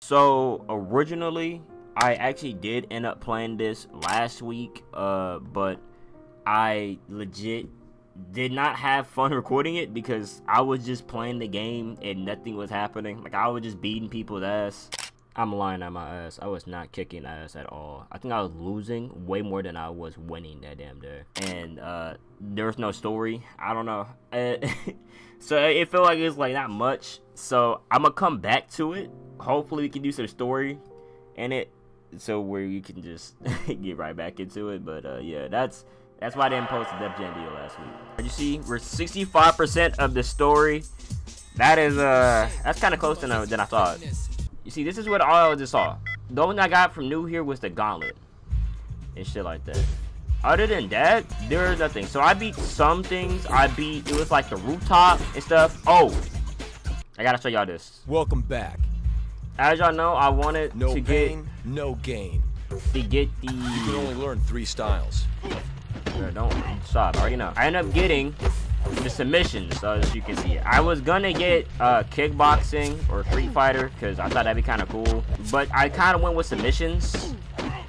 So originally, I actually did end up playing this last week, uh, but I legit did not have fun recording it because I was just playing the game and nothing was happening. Like I was just beating people's ass. I'm lying on my ass. I was not kicking ass at all. I think I was losing way more than I was winning that damn day. And uh, there was no story. I don't know. so it felt like it was like not much. So I'm gonna come back to it. Hopefully we can do some story in it, so where you can just get right back into it. But uh, yeah, that's that's why I didn't post the Def Jam video last week. You see, we're 65% of the story. That is uh, that's kind of close than than I thought. You see, this is what all I just saw. The only I got from new here was the gauntlet and shit like that. Other than that, there is nothing. So I beat some things. I beat, it was like the rooftop and stuff. Oh, I gotta show y'all this. Welcome back. As y'all know, I wanted no to pain, get no gain. to get the. You can only learn three styles. No, don't stop. I already know. I ended up getting the submissions, so as you can see. I was gonna get uh, kickboxing or Street Fighter because I thought that'd be kind of cool, but I kind of went with submissions.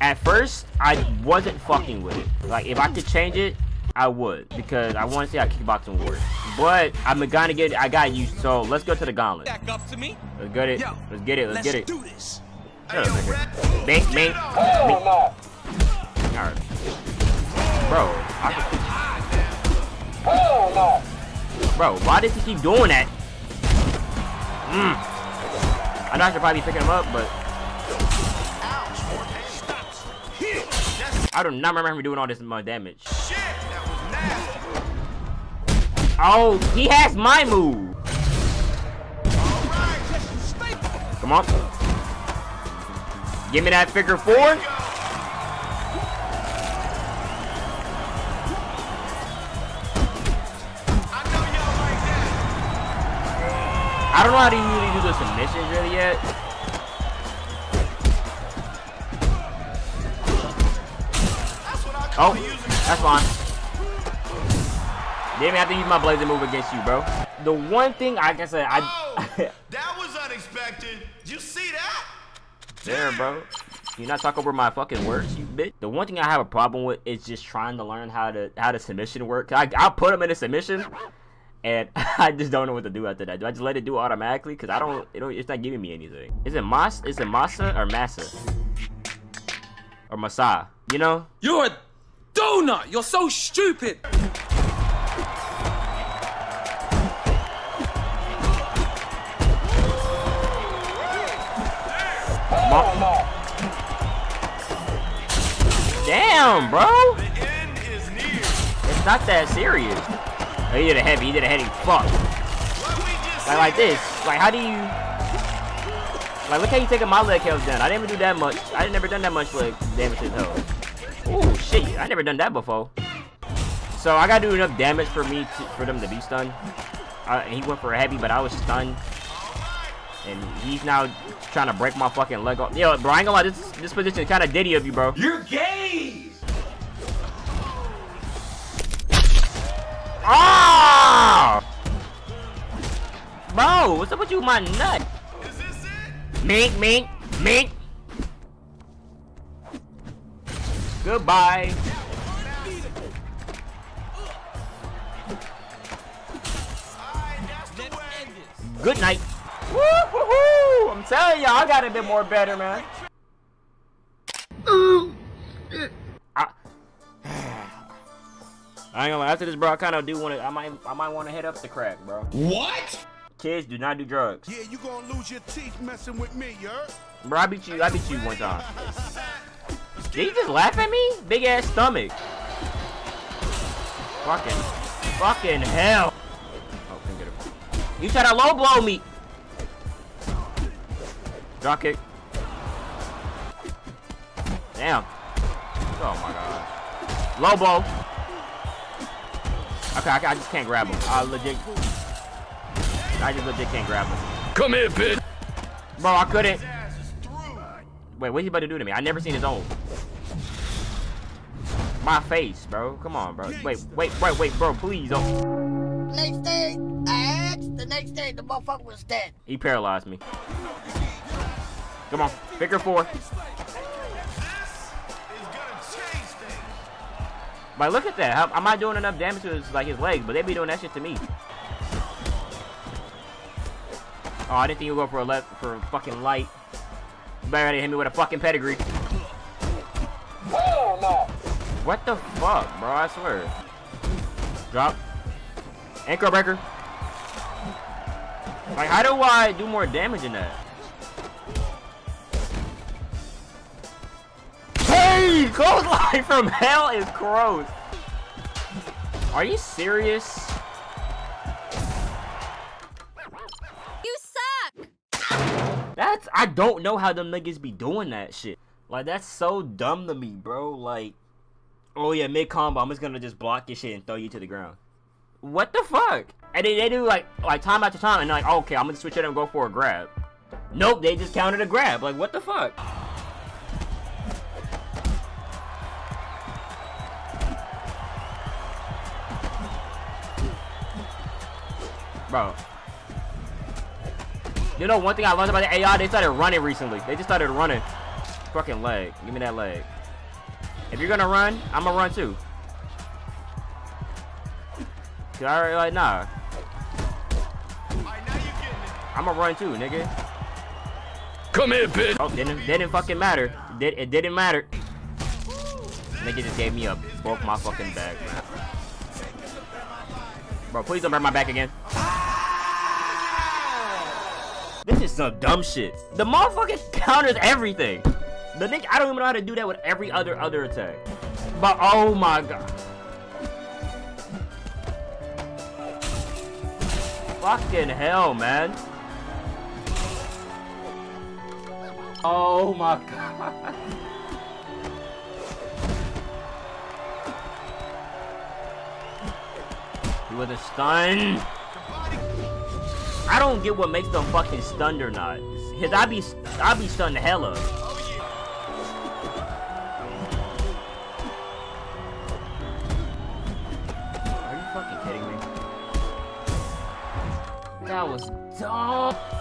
At first, I wasn't fucking with it. Like, if I could change it, I would because I want to see how kickboxing works. But I'm gonna get it. I got used. So let's go to the gauntlet. Back up to me. Let's get it. Yo, Let's get it. Let's, get it. do this. Shut up, nigga. Bink, bink, bink. Alright. Bro, I Bro, why does he keep doing that? Mm. I know I should probably be picking him up, but I do not remember him doing all this much damage. Shit, that was nasty. Oh, he has my move. All right. Come on. Give me that figure four. I know y'all like that. I don't know how to really do the submissions really yet. Oh, that's fine. Damn, I have to use my blazing move against you, bro. The one thing, like I said, I... Oh, that was unexpected. Did you see that? There, bro. You not talk over my fucking words, you bitch. The one thing I have a problem with is just trying to learn how to how the submission work. I I put them in a submission, and I just don't know what to do after that. Do I just let it do automatically? Cause I don't, it don't, it's not giving me anything. Is it mas? Is it masa or massa? Or masa? You know? You're You're so stupid! Damn, bro. It's not that serious. Oh, he did a heavy. He did a heavy. Fuck. Like like this. Like how do you? Like look how you taking my leg health down. I didn't even do that much. I never done that much leg damage to his health. Oh shit! I never done that before. So I gotta do enough damage for me to, for them to be stunned. Uh, and he went for a heavy, but I was stunned. And he's now trying to break my fucking leg off. Yo, bro, I ain't gonna lie, this, this position is kind of ditty of you, bro. You're gay! Ah! Bro, what's up with you, my nut? Is this it? Mink, mink, mink. Goodbye. Alright, that's the way. Good night. Woo, woo, woo. I'm telling y'all, I got a bit more better, man. I, I ain't gonna lie, after this, bro, I kind of do want to. I might, I might want to head up the crack, bro. What? Kids do not do drugs, Yeah, you gonna lose your teeth messing with me, you heard? bro. I beat you. I beat you one time. Did he just laugh at me? Big ass stomach. Fucking, fucking hell. Oh, couldn't get it. You try to low blow me. Drop kick. Damn. Oh my god. Low blow. Okay, I, I just can't grab him. I legit. I just legit can't grab him. Come here, bitch! Bro, I couldn't. Ass is through. Wait, what's he about to do to me? I never seen his own. My face, bro. Come on, bro. Wait, wait, wait, wait, bro. Please don't. Next day, I asked. The next day, the motherfucker was dead. He paralyzed me. Come on, figure four. This is gonna change things. Like, look at that. How, am I doing enough damage to his, like his legs? But they be doing that shit to me. Oh, I didn't think you would go for a left for a fucking light. You better hit me with a fucking pedigree. What the fuck, bro? I swear. Drop. Anchor breaker. Like, how do I do more damage in that? Hey, clothesline from hell is gross. Are you serious? You suck! That's I don't know how them niggas be doing that shit. Like that's so dumb to me, bro. Like, oh yeah, mid combo, I'm just gonna just block your shit and throw you to the ground. What the fuck? And they, they do like like time after time, and like, oh, okay, I'm gonna switch it and go for a grab. Nope, they just counted a grab. Like, what the fuck? Bro. You know one thing I learned about the AI? They started running recently. They just started running. Fucking leg. Give me that leg. If you're gonna run, I'm gonna run too. Cause I already like nah. Alright, now you getting it. I'm gonna run too, nigga. Come here, bitch. Oh, didn't didn't fucking matter. Did it didn't matter. Nigga just gave me a broke my fucking back, man. Bro, please don't break my back again. This is some dumb shit. The motherfucker counters everything. The nigga, I don't even know how to do that with every other other attack. But oh my god. Fucking hell, man. Oh my god. Was a stun. I don't get what makes them fucking stunned or not. Cause I be I be stunned the was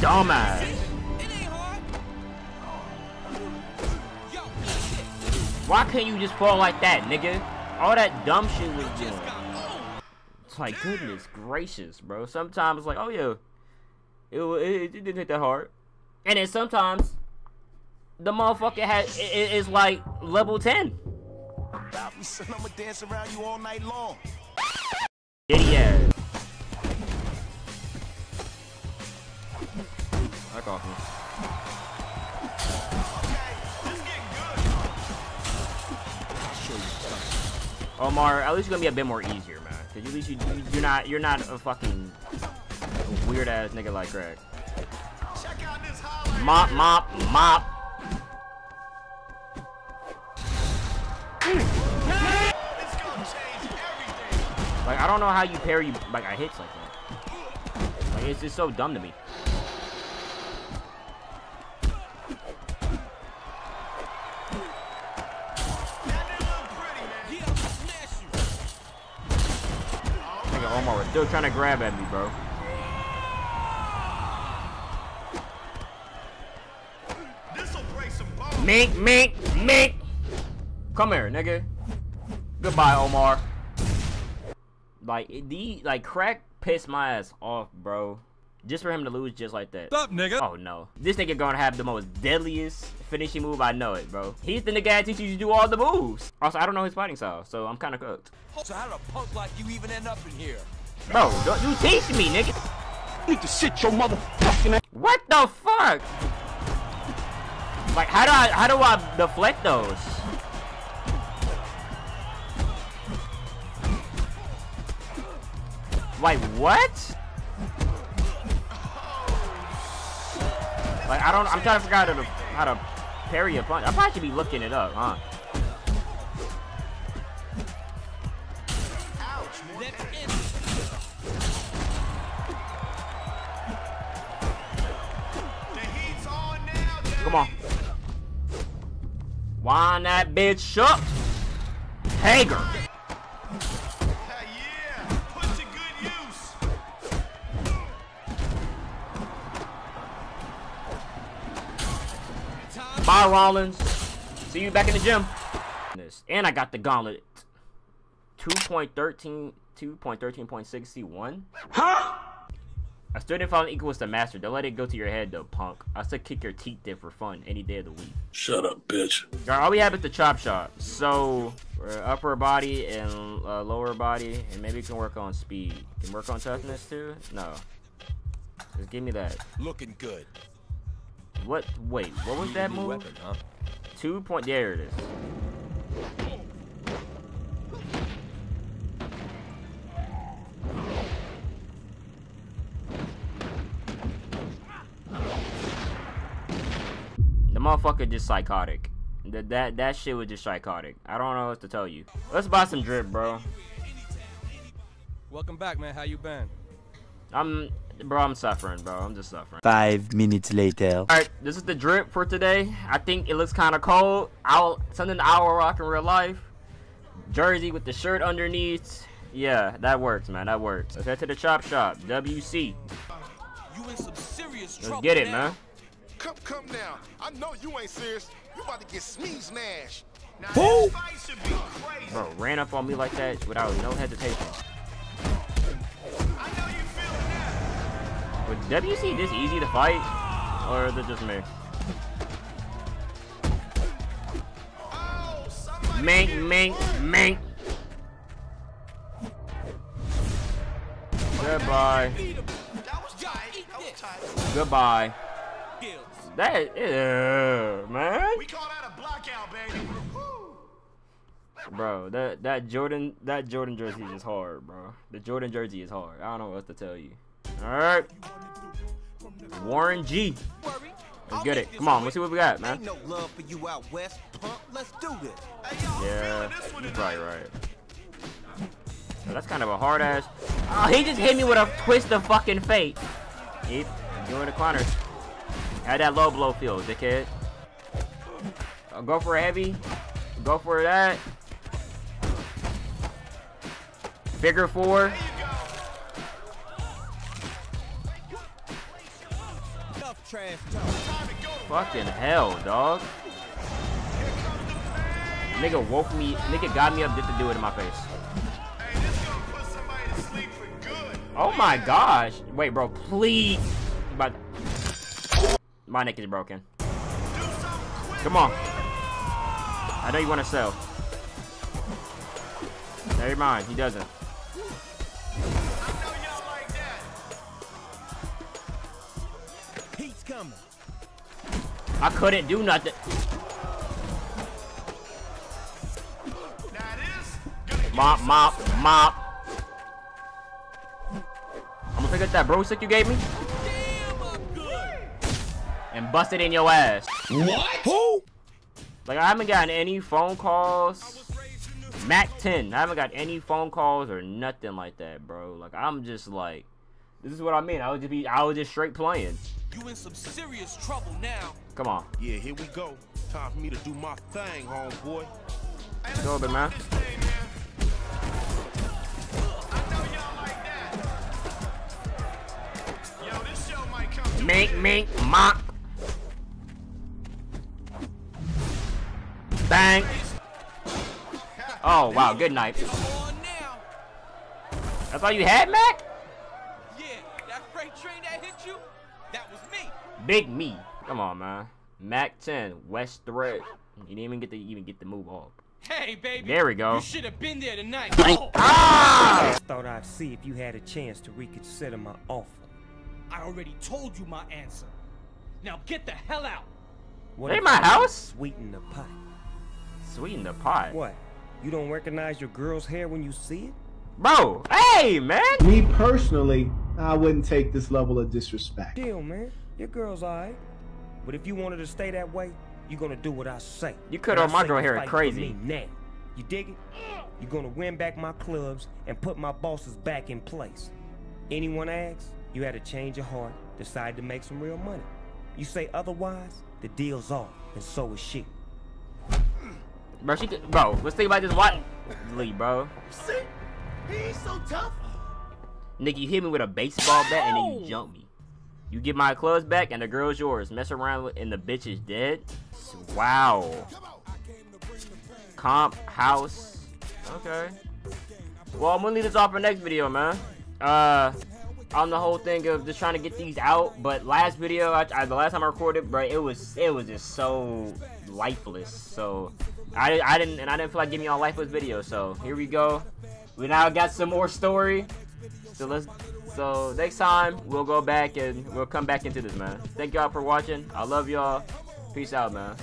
Dumbass. Why can't you just fall like that, nigga? All that dumb shit was doing. It's like, goodness gracious, bro. Sometimes it's like, oh yeah, it, it, it didn't hit that hard. And then sometimes the motherfucker has i- i- is like level 10. Stop me, son. I'ma dance around you all night long. Diddy Back off me. Omar, at least it's gonna be a bit more easier, man. Cause at least you, you you're not you're not a fucking weird ass nigga like Greg. Mop, mop, mop. Like I don't know how you parry like I hits like that. Like it's just so dumb to me. Omar was still trying to grab at me, bro. Mink, mink, mink. Come here, nigga. Goodbye, Omar. Like the like crack pissed my ass off, bro. Just for him to lose just like that. Stop, nigga. Oh no. This nigga gonna have the most deadliest finishing move. I know it, bro. He's the nigga that teaches you to do all the moves. Also, I don't know his fighting style, so I'm kind of cooked. So how did a punk like you even end up in here? Bro, don't you teach me, nigga. need to sit your motherfucking ass. What the fuck? Like, how do I, how do I deflect those? Like, what? Like, I don't, I'm trying to figure out how to, how to parry a punch. I probably should be looking it up, huh? Come on. Wind that bitch up. Hager. Bye, Rollins. See you back in the gym. And I got the gauntlet. 2.13, 2.13.61. Huh? A student following equals to master. Don't let it go to your head, though, punk. I still kick your teeth in for fun any day of the week. Shut up, bitch. Alright, all we have is the chop shop. So, upper body and uh, lower body, and maybe we can work on speed. Can work on toughness too? No. Just give me that. Looking good. What? Wait, what was that move? weapon, huh? Two point. There it is. The motherfucker just psychotic. That that that shit was just psychotic. I don't know what to tell you. Let's buy some drip, bro. Welcome back, man. How you been? I'm, bro. I'm suffering, bro. I'm just suffering. Five minutes later. All right, this is the drip for today. I think it looks kind of cold. I'll something I will rock in real life. Jersey with the shirt underneath. Yeah, that works, man. That works. Let's head to the chop shop. WC. You in some serious Let's get it, now. man. Come, come now. I know you ain't serious. You about to get sneeze nash. Now, this fight be crazy. Bro, ran up on me like that without no hesitation. Was WC this easy to fight, or is it just me? Mink, mink, mink. Goodbye. That was tight. That was tight. Goodbye. That, yeah, man. We call that a blackout, baby. Bro, that that Jordan that Jordan jersey is hard, bro. The Jordan jersey is hard. I don't know what else to tell you. All right, Warren G. Let's get it. Come on, let's see what we got, man. No love for you out west, punk. Let's do this. Yeah, feeling this you're probably right. So that's kind of a hard ass. Oh, he just hit me with a twist of fucking fate. Keep doing the corners. Had that low blow feel, dickhead. Uh, go for a heavy. Go for that. figure four. Fucking hell, dog. The. Nigga woke me. Nigga got me up just to do it in my face. Oh my gosh. Wait, bro, please. But my neck is broken. Come on. I know you want to sell. Never mind, he doesn't. Heat's coming. I couldn't do nothing. Now this gonna give Mop, mop, mop. I'm gonna pick up that bro stick you gave me and bust it in your ass. What? Who? Like I haven't gotten any phone calls. Mack 10. I haven't got any phone calls or nothing like that, bro. Like I'm just like, this is what I mean. I would just be, I was just straight playing. You in some serious trouble now. Come on, Yeah, here we go. Time for me to do my thing, homeboy. Hey, let's Go, big man. smoke this thing, man. I know y'all like. Yo, this show might come to mink, mink, mop. Bang. Oh wow, good night. Come on now. That's all you had, Mack? Big me. Come on, man. Mack 10, West Thread. You didn't even get to even get the move off. Hey, baby. There we go. You should have been there tonight. Ah! Thought I'd see if you had a chance to reconsider my offer. I already told you my answer. Now get the hell out. What Ain't if my I house? Sweeten the pot. Sweeten the pot. What? You don't recognize your girl's hair when you see it? Bro, hey, man. Me personally, I wouldn't take this level of disrespect. Deal, man. Your girl's alright. But if you wanted to stay that way, you're gonna do what I say. You cut And off my girl hair crazy. me Now, you dig it? You're gonna win back my clubs and put my bosses back in place. Anyone asks, you had a change of heart, decide to make some real money. You say otherwise, the deal's off, and so is she. Bro, she could, bro, let's think about this. What? Lee, bro. See? He ain't so tough. Nigga, you hit me with a baseball bat and then you oh! jump me. You get my clothes back and the girl's yours. Mess around with, and the bitch is dead. Wow. Comp house. Okay. Well, I'm gonna leave this off for next video, man. Uh, on the whole thing of just trying to get these out. But last video, I, I, the last time I recorded, bro, it was it was just so lifeless. So I, I didn't and I didn't feel like giving y'all lifeless video. So here we go. We now got some more story. So let's. So next time we'll go back and we'll come back into this, man. Thank y'all for watching. I love y'all. Peace out, man.